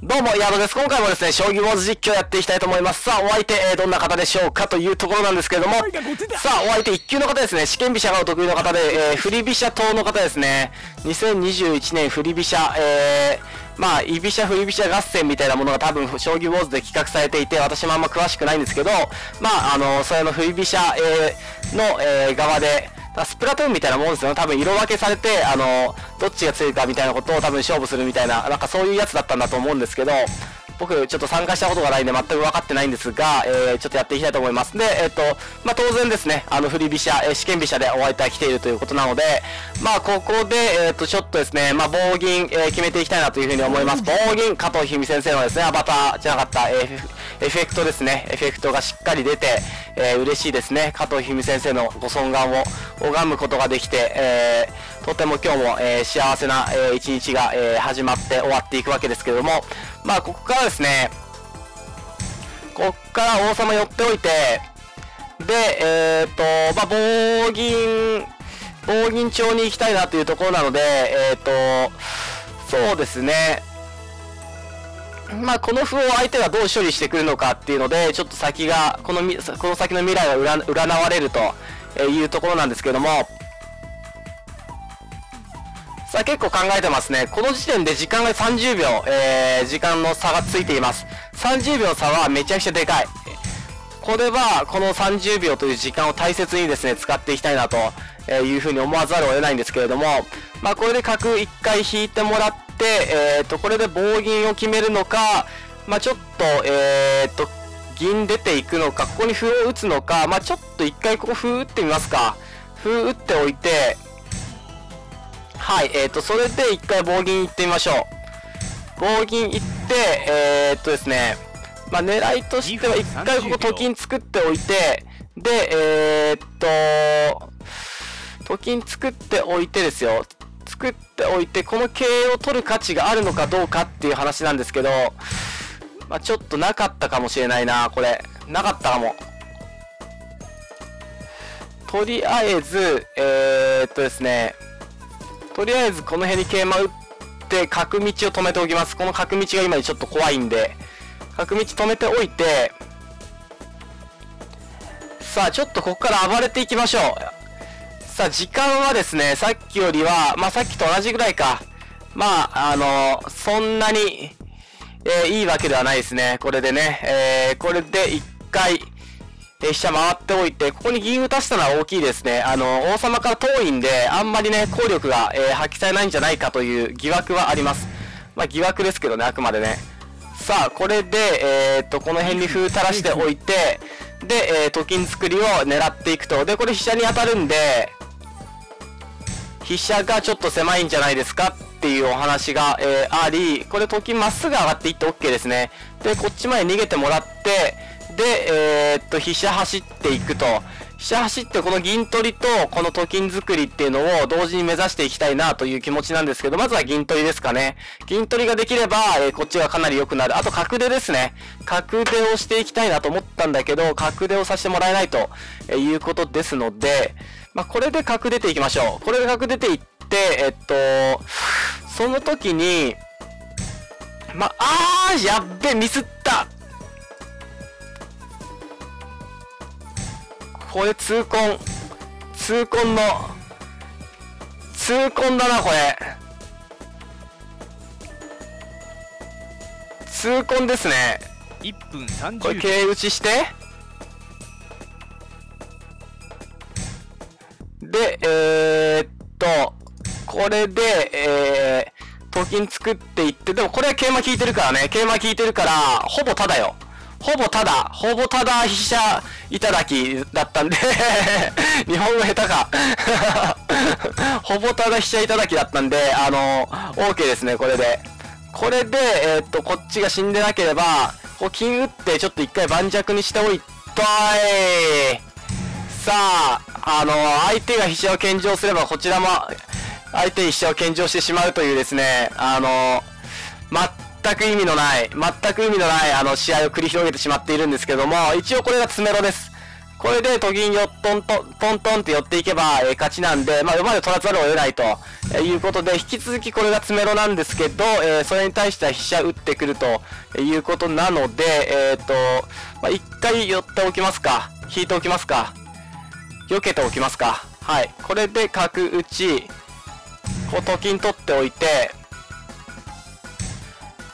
どうも、ヤドです。今回もですね、将棋ウォーズ実況やっていきたいと思います。さあ、お相手、えー、どんな方でしょうか？というところなんですけれども、さあ、お相手1級の方ですね、試験飛車がお得意の方で、えー、振り飛車党の方ですね、2021年振り飛車、えー、まあ、居飛車振り飛車合戦みたいなものが多分、将棋ウォーズで企画されていて、私もあんま詳しくないんですけど、まあ、あの、それの振り飛車、えー、の、えー、側で、スプラトゥーンみたいなもんですよね。多分色分けされて、あの、どっちが強いかみたいなことを多分勝負するみたいな、なんかそういうやつだったんだと思うんですけど、僕ちょっと参加したことがないんで全く分かってないんですが、えー、ちょっとやっていきたいと思います。で、えっ、ー、と、まあ、当然ですね、あの、振り飛車、えー、試験飛車でお相手は来ているということなので、まあ、ここで、えっ、ー、と、ちょっとですね、まあ、棒銀、え、決めていきたいなというふうに思います。棒銀、加藤ひみ先生のですね、アバターじゃなかった、えー、エフェクトですね、エフェクトがしっかり出て、えー、嬉しいですね。加藤ひみ先生のご尊顔を拝むことができて、えー、とても今日も、えー、幸せな、えー、一日が、えー、始まって終わっていくわけですけれども、まあ、ここからですね、こっから王様寄っておいて、で、えー、っと、まあ、棒銀、棒銀町に行きたいなというところなので、えー、っと、そうですね。まあ、この歩を相手がどう処理してくるのかっていうので、ちょっと先が、このみ、この先の未来が占われるというところなんですけども、さあ結構考えてますね。この時点で時間が30秒、えー、時間の差がついています。30秒差はめちゃくちゃでかい。これは、この30秒という時間を大切にですね、使っていきたいなというふうに思わざるを得ないんですけれども、まあ、これで角1回引いてもらって、えー、と、これで棒銀を決めるのか、まあ、ちょっと、えー、と、銀出ていくのか、ここに歩を打つのか、まあ、ちょっと1回ここ歩打ってみますか。歩打っておいて、はい、えー、と、それで1回棒銀いってみましょう。棒銀いって、え、っとですね、まあ、狙いとしては一回ここと金作っておいて、で、え、っと、と金作っておいてですよ。作っておいて、この桂を取る価値があるのかどうかっていう話なんですけど、まあ、ちょっとなかったかもしれないな、これ。なかったかも。とりあえず、えー、っとですね、とりあえずこの辺に桂馬打って、角道を止めておきます。この角道が今ちょっと怖いんで、角道止めておいて、さあ、ちょっとここから暴れていきましょう。さあ、時間はですね、さっきよりは、まあ、さっきと同じぐらいか。まあ、あのー、そんなに、えー、いいわけではないですね。これでね。えー、これで一回、飛車回っておいて、ここに銀打たしたのは大きいですね。あの、王様から遠いんで、あんまりね、効力が、えー、発揮されないんじゃないかという疑惑はあります。まあ、疑惑ですけどね、あくまでね。さあ、これで、えー、っと、この辺に風垂らしておいて、で、えー、と金作りを狙っていくと。で、これ飛車に当たるんで、飛車がちょっと狭いんじゃないですかっていうお話が、えー、あり、これと金まっすぐ上がっていって OK ですね。で、こっちまで逃げてもらって、で、えー、っと、飛車走っていくと。飛車走ってこの銀取りとこのと金作りっていうのを同時に目指していきたいなという気持ちなんですけど、まずは銀取りですかね。銀取りができれば、えー、こっちがかなり良くなる。あと角出ですね。角出をしていきたいなと思ったんだけど、角出をさせてもらえないということですので、まあ、これで角出ていきましょう。これで角出ていって、えっと、その時に、まあ、あーやっべ、ミスった。これ痛恨。痛恨の痛恨だなこれ。痛恨ですね。1分30これ経打ちしてでえー、っとこれでえー、と金作っていってでもこれは桂馬効いてるからね桂馬効いてるからほぼただよほぼただ、ほぼただ飛車いただきだったんで 日本語下手か ほぼただ飛車いただきだったんで、あの、OK ですね、これで。これで、えー、っと、こっちが死んでなければ、こう金打ってちょっと一回盤石にしておいたい。さあ、あの、相手が飛車を献上すれば、こちらも、相手に飛車を献上してしまうというですね、あの、全く意味のない、全く意味のない、あの、試合を繰り広げてしまっているんですけども、一応これが詰めろです。これで、と銀よ、トントン、トントンって寄っていけば、えー、勝ちなんで、まあ、馬で取らざるを得ないと、えー、いうことで、引き続きこれが詰めろなんですけど、えー、それに対しては飛車打ってくるということなので、えっ、と、まあ、一回寄っておきますか。引いておきますか。避けておきますか。はい。これで角打ち、こう、と金取っておいて、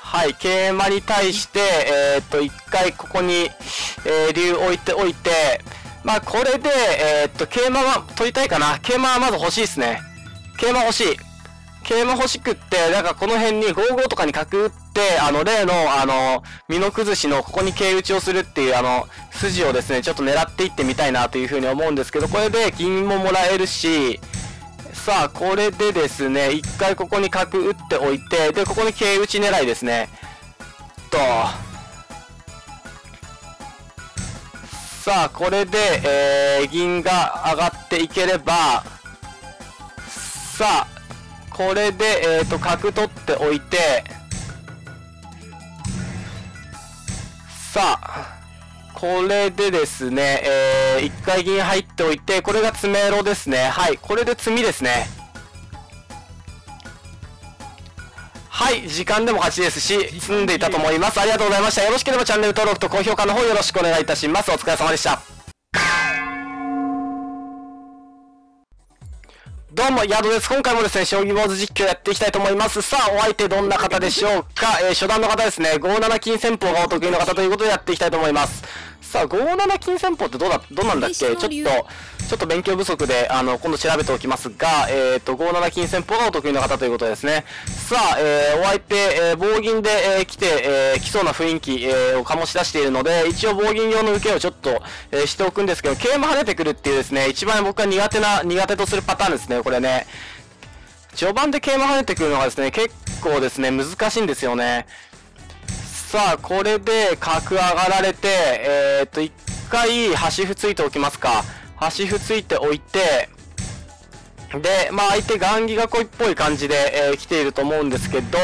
はい、桂馬に対して、えー、っと、一回ここに、えー、竜置いておいて、まあ、これで、えー、っと、桂馬は取りたいかな。桂馬はまず欲しいですね。桂馬欲しい。桂馬欲しくって、なんかこの辺に55とかに角打って、あの、例の、あの、身の崩しのここに桂打ちをするっていう、あの、筋をですね、ちょっと狙っていってみたいなというふうに思うんですけど、これで銀ももらえるし、さあ、これでですね、一回ここに角打っておいて、で、ここに桂打ち狙いですね。と。さあ、これで、えー、銀が上がっていければ、さあ、これで、えっ、ー、と、角取っておいて、さあ、これでですね、えー、一回銀入っておいて、これが詰めろですね。はい、これで詰みですね。はい、時間でも8ですし、詰んでいたと思います。ありがとうございました。よろしければチャンネル登録と高評価の方よろしくお願いいたします。お疲れ様でした。どうも、ヤドです。今回もですね、将棋ウォーズ実況やっていきたいと思います。さあ、お相手どんな方でしょうか？えー、初段の方ですね、57金戦法がお得意の方ということでやっていきたいと思います。さあ、57金戦法ってどうだ、どうなんだっけ？ちょっと、ちょっと勉強不足で、あの、今度調べておきますが、えっ、ー、と、57金戦法がお得意の方ということですね。さあ、えー、お相手、えー、棒銀で、えー、来て、えー、来そうな雰囲気、えー、を醸し出しているので、一応棒銀用の受けをちょっと、えー、しておくんですけど、桂馬跳ねてくるっていうですね、一番僕が苦手な、苦手とするパターンですね、これね。序盤で桂馬跳ねてくるのがですね、結構ですね、難しいんですよね。さあ、これで角上がられて、えー、っと、一回端歩ついておきますか。端歩ついておいて、で、まあ相手雁木囲いっぽい感じで、えー、来ていると思うんですけど、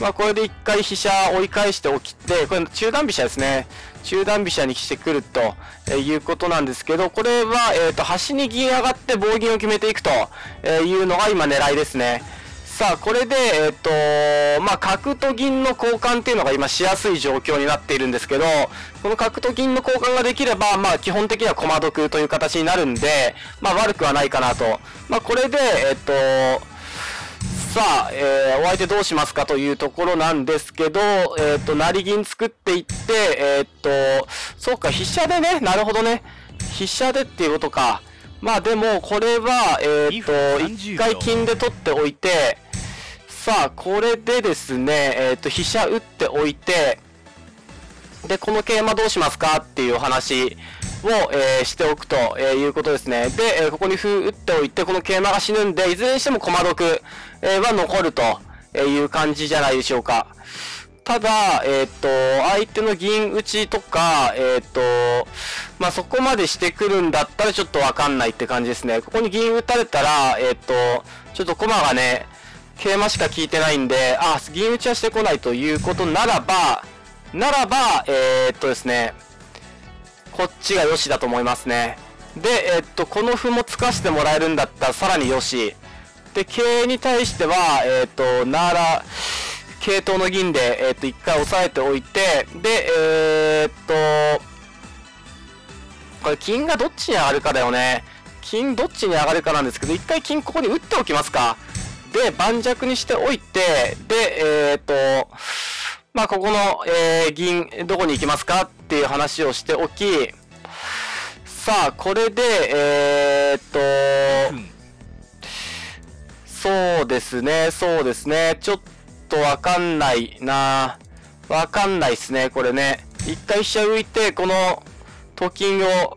まあこれで一回飛車追い返しておきて、これ中段飛車ですね。中段飛車にしてくると、え、いうことなんですけど、これは、えっ、ー、と、端に銀上がって棒銀を決めていくと、えいうのが今狙いですね。さあ、これで、えっ、と、まあ、角と銀の交換っていうのが今しやすい状況になっているんですけど、この角と銀の交換ができれば、まあ、基本的には駒得という形になるんで、まあ、悪くはないかなと。まあ、これで、えっ、と、さあ、えー、お相手どうしますかというところなんですけど、えっ、と、成銀作っていって、えっ、と、そうか、飛車でね、なるほどね。飛車でっていうことか。まあでも、これは、えっ、と、一回金で取っておいて、さあ、これでですね、えっ、ー、と、飛車打っておいて、で、この桂馬どうしますかっていう話を、えー、しておくと、えー、いうことですね。で、えー、ここに歩打っておいて、この桂馬が死ぬんで、いずれにしても駒得、えは残るという感じじゃないでしょうか。ただ、えっ、と、相手の銀打ちとか、えっ、と、まあ、そこまでしてくるんだったらちょっとわかんないって感じですね。ここに銀打たれたら、えっ、と、ちょっと駒がね、桂馬しか効いてないんで、あ、銀打ちはしてこないということならば、ならば、え、っとですね、こっちがよしだと思いますね。で、え、っと、この歩もつかしてもらえるんだったらさらによし。で、桂に対しては、え、っと、なら、桂頭の銀で、えっと、一回押さえておいて、で、えー、っと、これ金がどっちに上がるかだよね。金どっちに上がるかなんですけど、一回金ここに打っておきますか。で、盤石にしておいて、で、えっ、ー、と、まあ、ここの、えー、銀、どこに行きますか？っていう話をしておき、さあ、これで、えー、っと、そうですね、そうですね、ちょっとわかんないなわかんないっすね、これね。一回飛車浮いて、この、と金を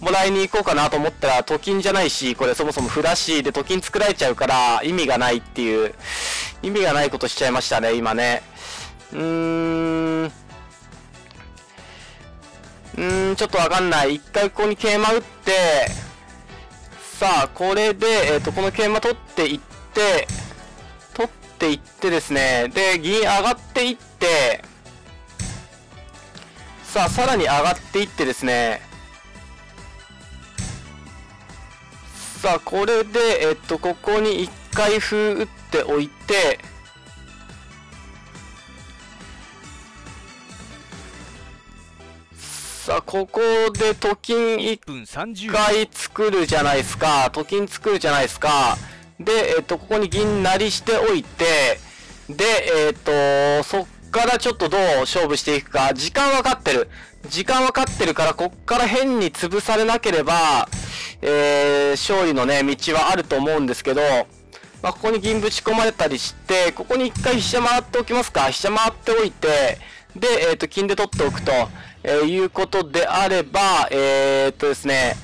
もらいに行こうかなと思ったら、トキンじゃないし、これそもそもフラッシーでトキン作られちゃうから意味がないっていう、意味がないことしちゃいましたね、今ね。うーん。うーん、ちょっとわかんない。一回ここに桂馬打って、さあ、これで、えっ、ー、と、この桂馬取っていって、っていってですね、で、銀上がっていって、さあ、さらに上がっていってですね、さあ、これで、えっと、ここに一回風打っておいて、さあ、ここでと金一回作るじゃないですか。と金作るじゃないですか。で、えっと、ここに銀なりしておいて、で、えっと、そっからちょっとどう勝負していくか。時間分かってる。時間分かってるから、こっから変に潰されなければ、えー、勝利のね、道はあると思うんですけど、まあ、ここに銀ぶち込まれたりして、ここに一回飛車回っておきますか。飛車回っておいて、で、えっ、ー、と、金で取っておくと。えー、いうことであれば、えー、っとですね、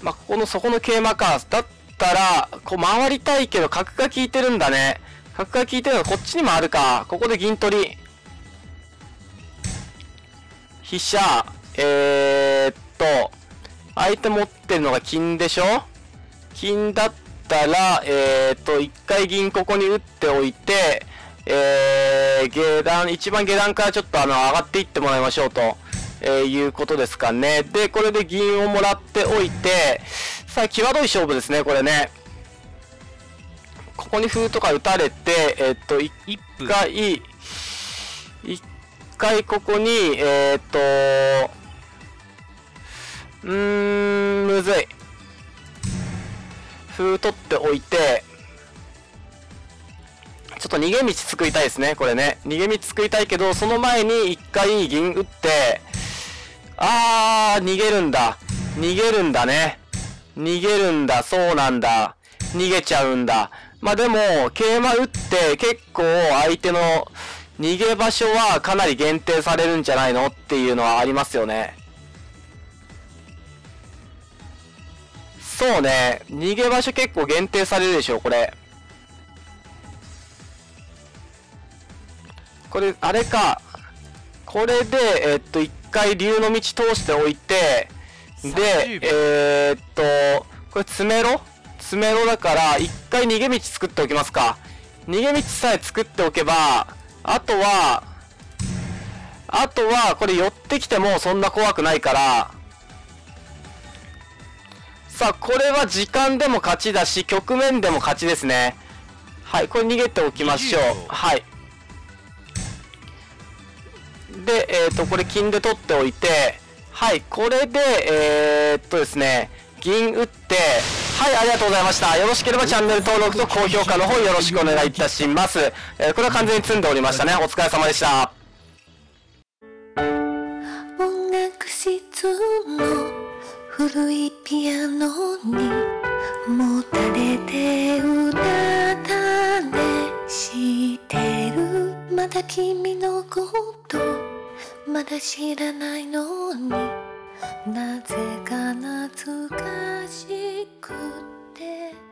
まあ、ここのそこの桂馬か。だったら、こう回りたいけど角が効いてるんだね。角が効いてるのはこっちにもあるか。ここで銀取り。飛車、えー、っと、相手持ってるのが金でしょ？金だったら、えー、っと、一回銀ここに打っておいて、えー、下段、一番下段からちょっとあの、上がっていってもらいましょうと。えー、いうことですかね。で、これで銀をもらっておいて、さあ、際どい勝負ですね、これね。ここに歩とか打たれて、えー、っと、一回、一回ここに、えー、っと、うーん、むずい。歩取っておいて、ちょっと逃げ道作りたいですね、これね。逃げ道作りたいけど、その前に一回銀打って、あー、逃げるんだ。逃げるんだね。逃げるんだ。そうなんだ。逃げちゃうんだ。まあ、でも、桂馬打って結構相手の逃げ場所はかなり限定されるんじゃないのっていうのはありますよね。そうね。逃げ場所結構限定されるでしょ、これ。これ、あれか。これで、えっと、一回竜の道通しておいて、で、えー、っと、これ詰めろ？詰めろだから、一回逃げ道作っておきますか。逃げ道さえ作っておけば、あとは、あとは、これ寄ってきてもそんな怖くないから、さあ、これは時間でも勝ちだし、局面でも勝ちですね。はい、これ逃げておきましょう。はい。で、えっ、ー、と、これ金で取っておいて、はい、これで、えー、っとですね、銀打って、はい、ありがとうございました。よろしければチャンネル登録と高評価の方よろしくお願いいたします。えー、これは完全に積んでおりましたね。お疲れ様でした。音楽室の古いピアノにもたれて歌ったねしてるまだ君のことまだ知らないのに。なぜか懐かしくて。